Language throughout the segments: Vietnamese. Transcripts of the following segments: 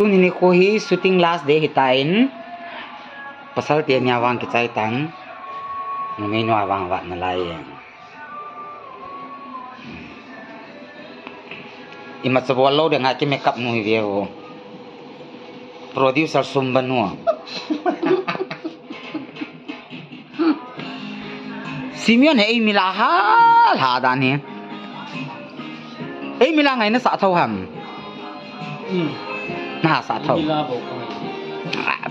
tu ni ko hi shooting last day hitain pasal dia nyawang ki chai tan ngai no awang wat na lai ima chabo lo de nga ki makeup nu hi ho producer sumban nu Simeon hey mila ha ha da ni ấy mi la ngày nó xả thâu hầm mà xả thâu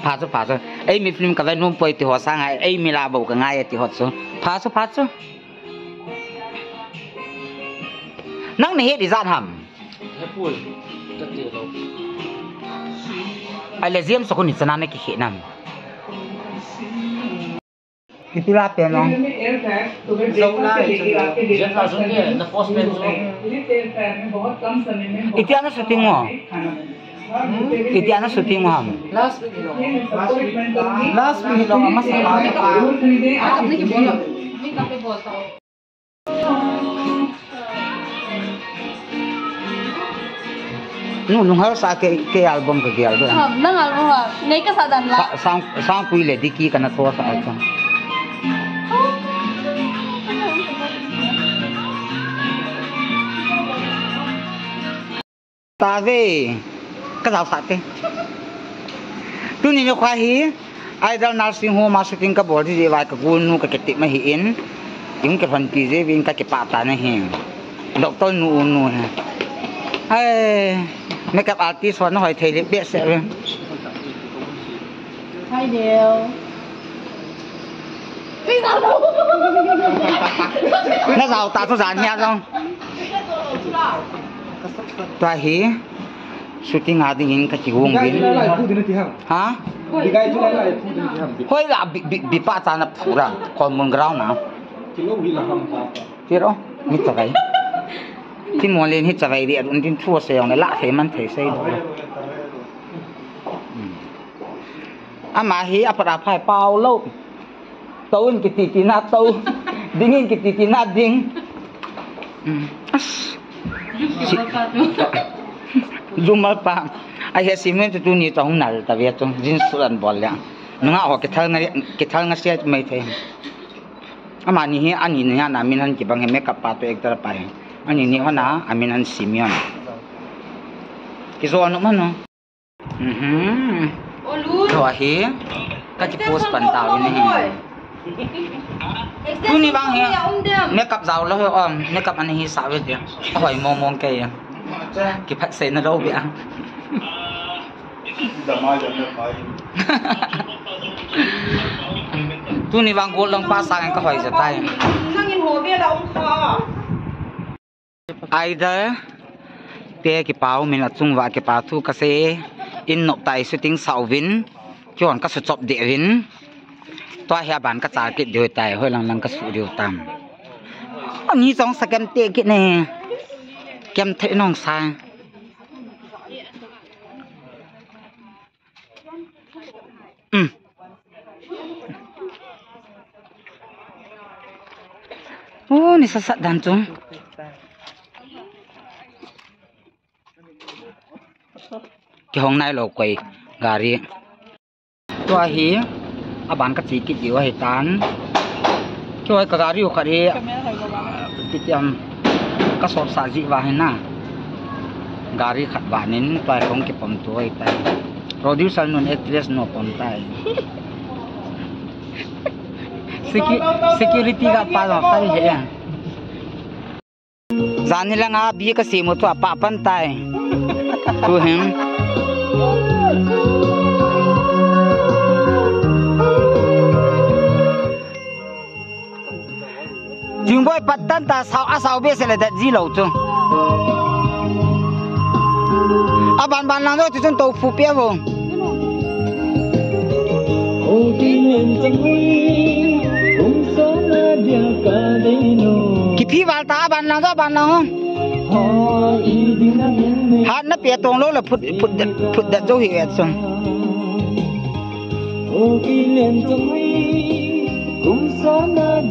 phá số phá số ấy mi phim cái nôm bơi thì họ sang ngày ấy mi la bầu cái ngày thì họ số phá số phá số nắng này hết đi ra hầm ai là diêm số con nít sana này cái hiện nằm किती लागते ना इथे ना शूटिंग हो हम्म? इतिहास सुति मोहम लास्ट में हिलोगा लास्ट में हिलो मस्त आपने के बोलो मैं काफ़ी बहुत सा नु नुहर सा के के एल्बम का क्या एल्बम हाँ। नंग एल्बम है नहीं का साधन ला सांग सांग कोई ले दिकी कना थोड़ा सा अच्छा। तावे sát thế tu ni khoa hi ai dal nursing home marketing ka bol ji vai ka gun nu ka ketik ma hi in yung ke fan pi je win ka ke pa ta na hi doctor nu nu ha ai makeup artist wa no hoi thei le be se hai đâu? Nó giàu ta có giàn nha không? Tua hi shooting adi in ka chi wong bin ha? Hoi la bi bi pa ta na pura. Kon mun grau na. Tiro mi ta vai ti mo len hi ta vai ri adun tin thua se yong la the man the sei do. Ama hi apara phai pau lo. Tâu in cái tì na tâu ding in Zumal pa ai he simen tu ni tong nal ta ve tu jin suran bol ya nga ho ke thal nga ke thal nga sia mai the ama ni he ani ni na min han ki bang he makeup pa to ek tar pa he ani ni hona amin han simion ki so anu man no mhm Olu to he ka chi post pan ta ni he tu ni bang he makeup giàu lo om makeup anh hi sao vậy hỏi mong mong cây cái phát sen nó đâu vậy tu ni bang gol lang pa sang ka hỏi sa tay. Ai da te ki pau min achung wa ki pa thu ka se in no tai shooting sau vin. Chon ka su chop de vin. To hia ban ka cha ki deu tai hoi lang lang ka su deu tam ani chong sa kem te ki ne kem thế nong sa ừ. Ô ni sa sa đàn chúng? Cái hôm nay là quầy, gà riêng. Tôi hi à bán cái gì cái gì vậy tan cho cái gà ri cái đi cái tiệm ก็สดสาจิวาให้หน้า dari katbanin pa kung kipamtuoy tayo. Producer nun etres no pontay. Secu security ka pa no tayo yan. जाने लगा आप ये कसीम हो तो आप अपन ताए टू हिम hem Jing boy patan ta sao a sao be se le dat ji lo chu A ban ban lang do tu chun to fu pe vô Ki phi wal ta ban lang do ban lang Hát nó bịa tông lô là phút đặt phút đặt dấu hiệu xong อ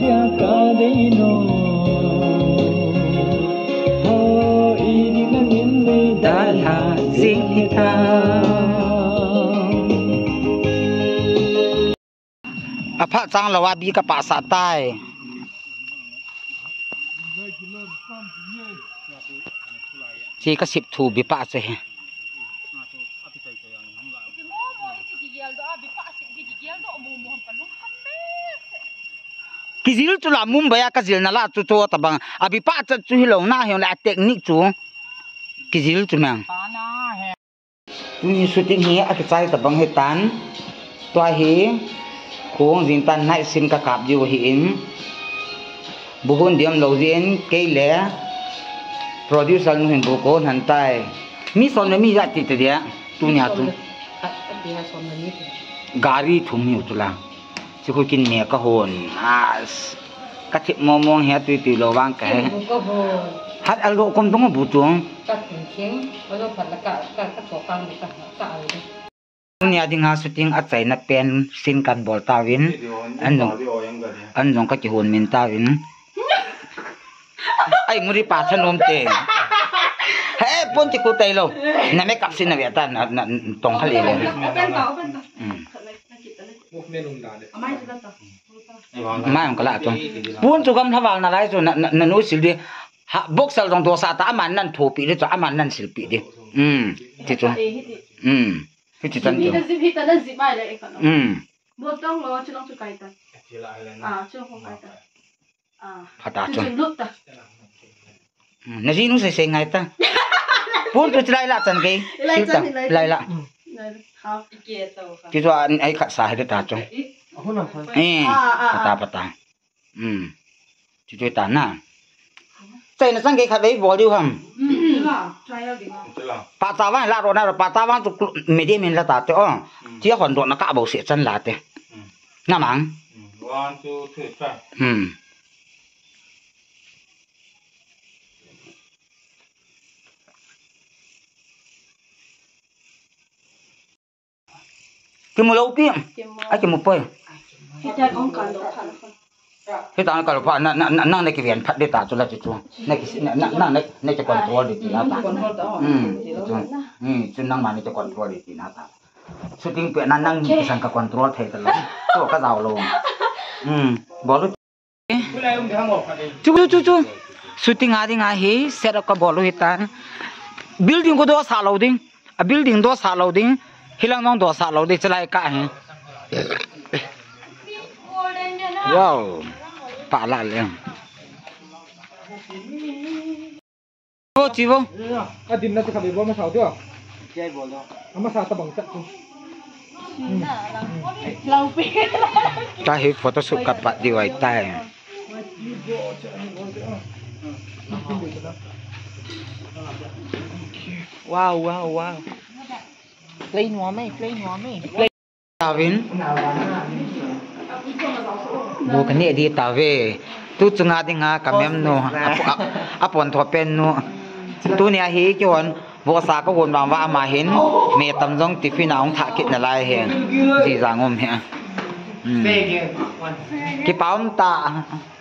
ภะจังละวาบีกะปะสาใต้จีก็สิบถูบีปะเส kizil chu la mum baya kazil na la chu to tabang abi pa cha chu hi lo na hi la technique chu kizil chu mang ni shooting hi a chai tabang he tan to hi khong jin tan nai sim ka kap ji hi in buhun diam lo jin ke le producer nu hin bu ko han tai. Mi son mi ya ti te dia tu nya tu. gari thum tu la chú khu kinh mẹ có hồn à các chị mong mong hé tùy tùy lò vang cái hát ăn lộ công đúng là bù chuông nhà đình hà xuất tiếng ắt phải nạp pen xin căn bỏ ta vin anh dùng anh dùng cái chị hồn mình ta vin ai muốn đi bà thân ôm tiền hé bốn chị cô tây lâu nãy mấy cặp xin là vẽ ta nà nà tổng khali lên mai không có lạ tuần. Buôn chú gom thà vào là lại rồi nà nà nô xỉu đi. Bốc sờ trong đồ sa ta mà năn thổ bị đi cho mà năn xỉu bị đi. Um thì tuần um cái chỉ tuần um bộ tông lo ừ. chú long chú cái ta à chú không ừ, cái ta? À phát đạt chú lúc ta nà gì nó sẽ sẽ ngay ta buôn chú lại lạ tuần. cái lại lạ. จิกุเตโลนั่นไม่กับสินเวียตันตรงทะเลเลย เป็นต่อเป็นต่อ อืม เอาไม่จะเป็นต่อ ไม่มันก็ละจงปุนจุกำทวางนาไรจุนนันุสิลดิฮะบกเซลตรงตัวซาตาอามันนั่นถูปีดิจุอามันนั่นสิลปีดิอืมที่จุ เอ้ฮิติ อืมที่จุจัน ฮิ จุ ตซิฮิตนั่นซิไม่เลยเอกนะ อืม บดต้องรอชิลองจุไกตันอ่าชิลองคงไกตันอ่า พาตาจง จุลุตตะ นาจีนุเสเสงไงตาปุนจุไลละจันกีไลละ ครับ เกียร์โตค่ะ ที่จุอันไอ้ขัดสายดิตาจงเออพาตาพาตาอืมที่จุตาน่ะใจน่ะสังเกตขัดไว้บอดิวฮัม อืมล่ะใช่แล้วดิ ปาตาวันลาโรนาปาตาวันจุไม่ได้มินละตาเตอ๋อที่หอนโดนนักอาบเสียจันลาเตน่ามัง One, two, three, try. อืม Kimu lau kim. Ai kimu poi. Hitan on ta lo pan. Hitan kan lo pan na na na na ki vian phat de ta chu la chu chu. Na ki na na na na chu control de ti la ta. Hmm. Chu. Hmm, chu nang ma ni chu control de ti na ta. Chu ting pe na nang ni sang ka control thai ta lo. Chu ka luôn, lo. Hmm. Bolu. Chu chu chu chu. Shooting a ding a hi set up ka bolu hitan. Building ko do sa lo ding. A building do sa lo ding hilang nong dosa lo đi chơi cả hả? Wow phá lại liền. Ô chị vô. À đình nó sẽ cầm bom mà sao chưa? Chơi bom đâu mà sao ta bằng tận lâu pin ta hết photo shoot cặp bạn đi vậy ta. Wow wow wow. Plain hoa mấy plain hoa mấy Tawin bu kan ni di tawe tu chunga dinga kamem no apon tho pen no tu ne hi kyon bo sa ko gon wa ma hin me tam jong tiffin ong tha kit na lai he ji jangom he ki paum ta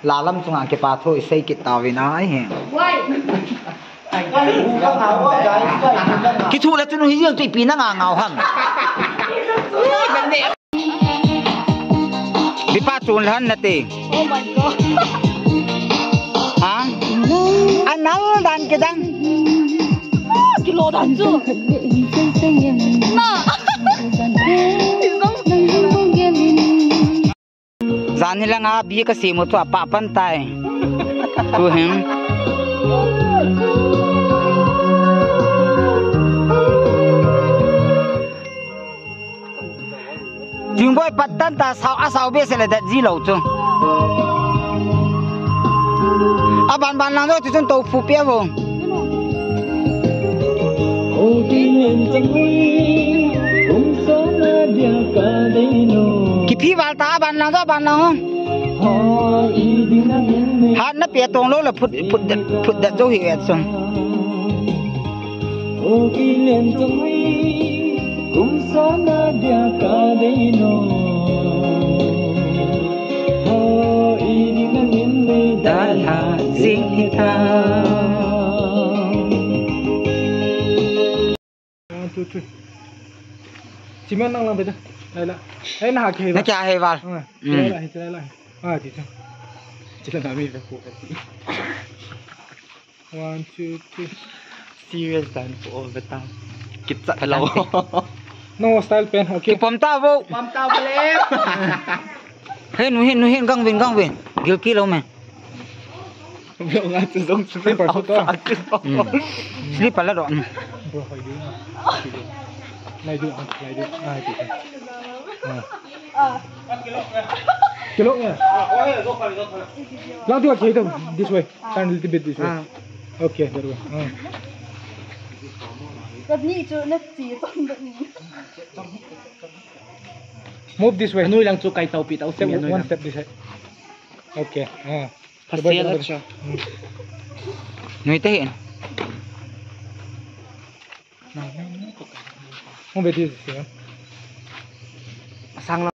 la lam chunga ki pa thoi sei ki tawin ai he ki thu la chu no hi yang ti pi na nga ngau ham Di pa chunlan na ti. oh my god Ha? Anal dan kita. kilo dan zu na Zani lang ha bi ka simu to apa pantai. Tu boy patan ta sao a sao be se le dat ji lo chu. A ban ban lang do tu chun to fu pe wo. Ô kỷ niệm chẳng huy Cũng số na dia ka dei no Ki phi wal ta ban lang do ban lang. Ha na pe tong lo la phut phut phut dat zo hi et sung. Ô kỷ niệm chẳng huy Cũng số na dia ka dei no Ho i di na hin me Dal ha zing ita. One, two, three. Simon nang lang beda. Lai la. Ai na ke nó cha hay vào Ừ. la, chilai la. Ah, di tu. Chilai na mi ba ko ka ti. One, two, three. Serious done for all the time. Kita hello. No style pen. Okay. Pam tabo. Pam tabo le. Hey, nuhin nuhin gang bin gang bin. Gilki lo me. Bro, ngat dong, sini perfect. Sini pala do. Bro, hoy di. Lai du, lai du. Ah. Kilo nya. Kilo nya. Lang tu aja itu. This way. Turn a little bit this way. Ah. Okay, there we go. Tapi ni itu nanti ni. Move this way. Nuri lang cukai tau pita. One step, one step this way. Okay. Pasti ada cah. Nuri tehin. Mau beri sih. Sang.